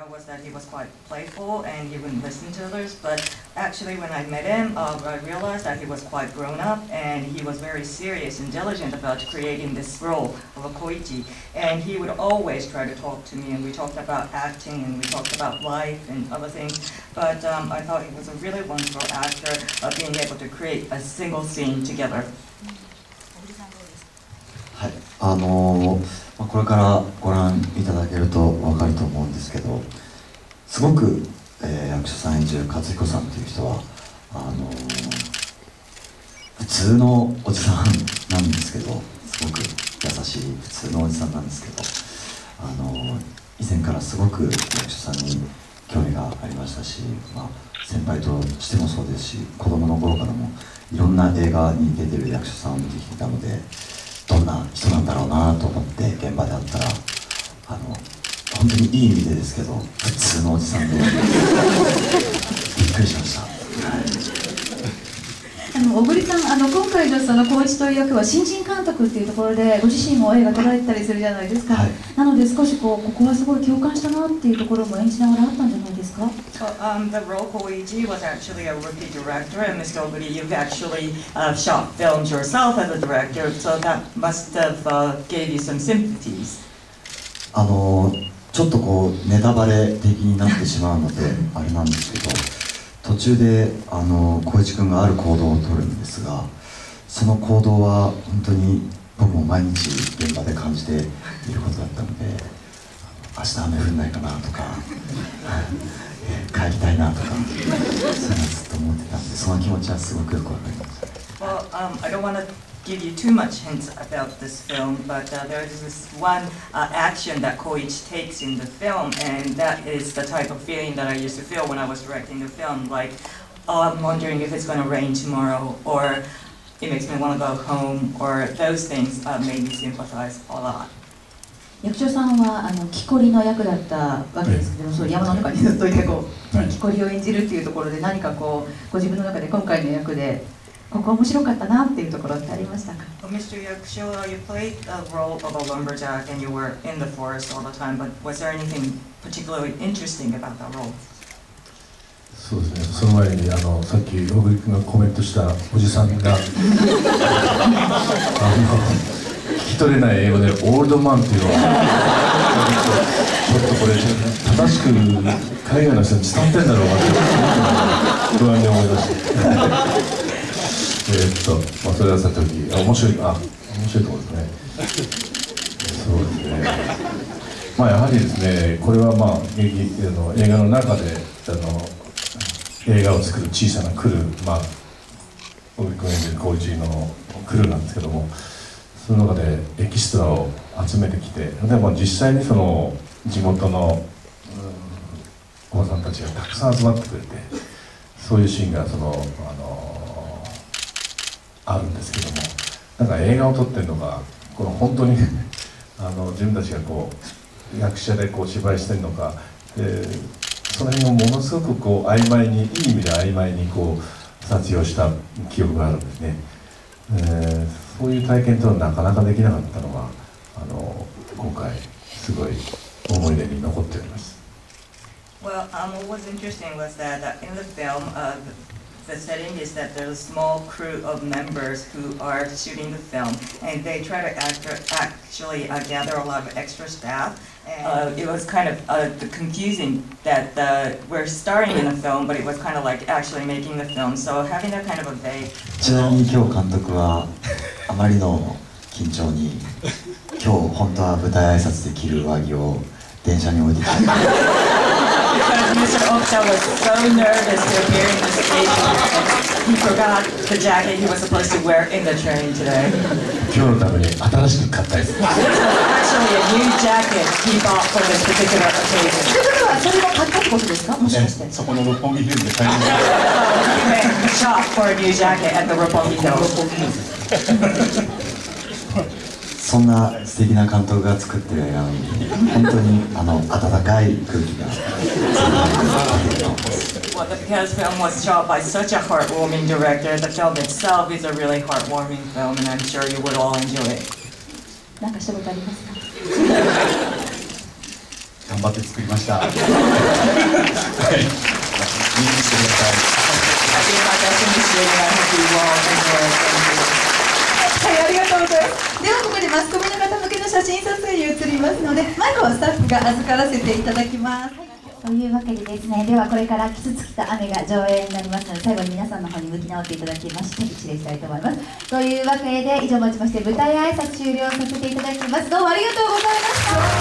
ago was that he was quite playful and he wouldn't listen to others. But actually, when I met him, uh, I realized that he was quite grown up and he was very serious and diligent about creating this role of a Koichi. And he would always try to talk to me, and we talked about acting and we talked about life and other things. But um, I thought he was a really wonderful actor of being able to create a single scene together. はい、あのーまあ、 ーこれからご覧いただけると分かると思うんですけどすごく、えー役者さん演じる勝彦さんという人はあの普通のおじさんなんですけどすごく優しい普通のおじさんなんですけどあの以前からすごく役者さんに興味がありましたし、まあ、先輩としてもそうですし子供の頃からもいろんな映画に出てる役者さんを見てきてたのでどんな人なんだろうなと思って現場で会ったらあの本当にいい意味でですけど普通のおじさんで。びっくりしました、はい。あの小栗さんあの今回のその光一という役は新人監督っていうところでご自身も映画撮られてたりするじゃないですか、はいなので少しこうここはすごい共感したなっていうところも演じながらあったんじゃないですか So, um, the role Koichi was actually a rookie director, and Mr. Oguri, you've actually uh, shot films yourself as a director, so that must have uh, gave you some sympathies. あのちょっとこうネタバレ的になってしまうのであれなんですけど途中であの光一君がある行動をとるんですがその行動は本当に僕も毎日現場で感じていることだったので明日雨降んないかなとか帰りたいなとかそういうのずっと思ってたんでその気持ちはすごくよくわかります Well, um, I don't want to give you too much hints about this film, but uh, there is this one uh, action that Koichi takes in the film, and that is the type of feeling that I used to feel when I was directing the film. Like, oh, I'm wondering if it's going to rain tomorrow, or it makes me want to go home, or those things uh, made me sympathize a lot. 役所さんはあの木こりの役だったわけですけども、そう山の中にずっといてこう、はい木こりを演じるっていうところで何かこうご自分の中で今回の役で ここ面白かったなっていうところってありましたか Mr. Yakusho, you played the role of a lumberjack and you were in the forest all the time, but was there anything particularly interesting about that role? そうですねその前にあのさっき小栗君がコメントしたおじさんがあの聞き取れない英語で「オールドマン」っていうのはちょっとこれ正しく海外の人に伝わってんだろうかって不安に思いましたえーっと、まあ、それはさておきあ面白いあ面白いところですね。そうですね。まあやはりですねこれはまあ劇あの映画の中であの映画を作る小さなクルーまあ小栗君演じる光一のクルーなんですけどもその中でエキストラを集めてきてでも実際にその地元の、おばさんたちがたくさん集まってくれてそういうシーンがそのあのあるんですけどもなんか映画を撮ってるのがこの本当に あの自分たちがこう役者でこう芝居してるのかでその辺をものすごくこう曖昧にいい意味で曖昧にこう撮影をした記憶があるんですね、えーそういう体験というのはなかなかできなかったのがあの今回すごい思い出に残っております。Well, um, what was interesting was that uh, in the film, uh, the, the setting is that there's a small crew of members who are shooting the film, and they try to act, actually uh, gather a lot of extra staff. And, uh, it was kind of uh, confusing that uh, we're starring in a film, but it was kind of like actually making the film. So having that kind of a vague ちなみに今日監督はあまりの緊張に今日本当は舞台挨拶で着る上着を電車に置いてきた Because Mr. Okta was so nervous to appear in the station, he forgot the jacket he was supposed to wear in the train today. 今日のために新しく買ったやつ This was actually a new jacket he bought for this particular と occasion. いうことはそれも買ったってことですかもしかしてそこの六本木ヒルズで買いに行 He went shop for a new jacket at the Roppongi Hills. そんな素敵な監督が作ってる映画なのに本当にあの温かい空気が頑張って作りました。方向けの写真撮影に移りますので、マイクはスタッフが預からせていただきます。というわけでですね、ではこれからキツツキと雨が上映になりますので、最後に皆さんの方に向き直っていただきまして、失礼したいと思います。というわけで、以上をもちまして舞台挨拶終了させていただきます。どうもありがとうございました。